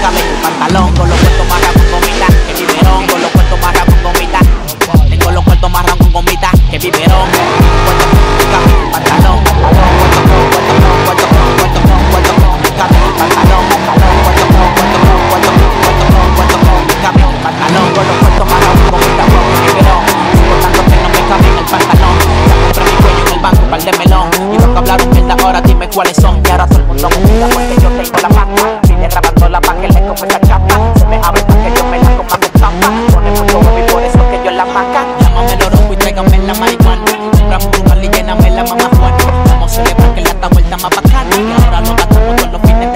Pantalón con los puestos marrón con gomita. Que biberón con los puestos marrón con gomita. Tengo los marrón con gomita. Que biberón. Pantalón. Pantalón pantalón. Y no que hablar un.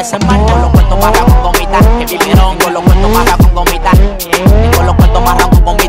ese los cuentos marran con gomita. Que vivieron con los cuentos marran con gomita. Tengo los cuentos marran con gomita.